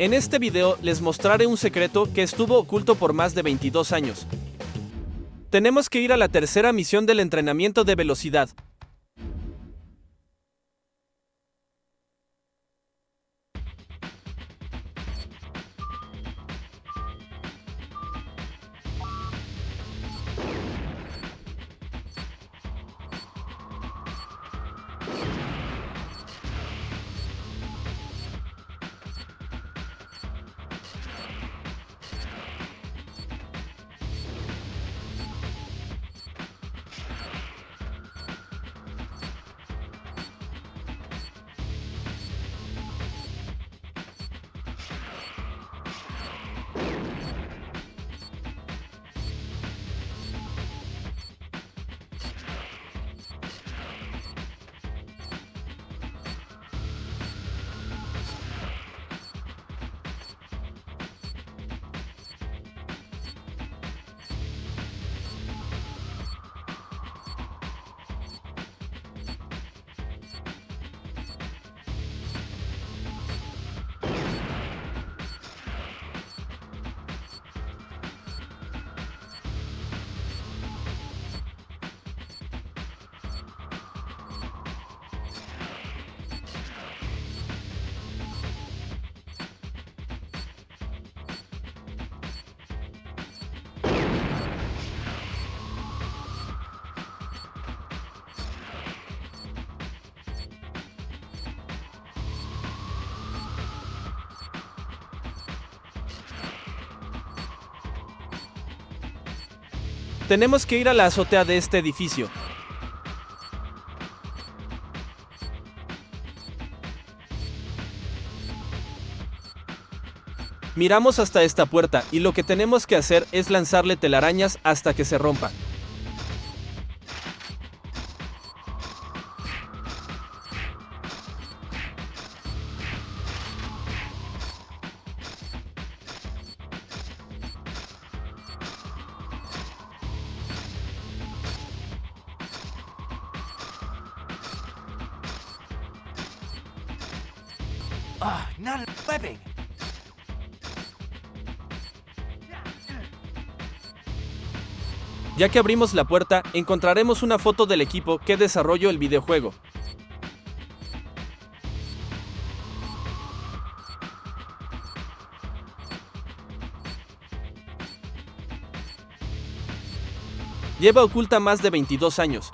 En este video les mostraré un secreto que estuvo oculto por más de 22 años. Tenemos que ir a la tercera misión del entrenamiento de velocidad. Tenemos que ir a la azotea de este edificio. Miramos hasta esta puerta y lo que tenemos que hacer es lanzarle telarañas hasta que se rompa. Ya que abrimos la puerta, encontraremos una foto del equipo que desarrolló el videojuego. Lleva oculta más de 22 años,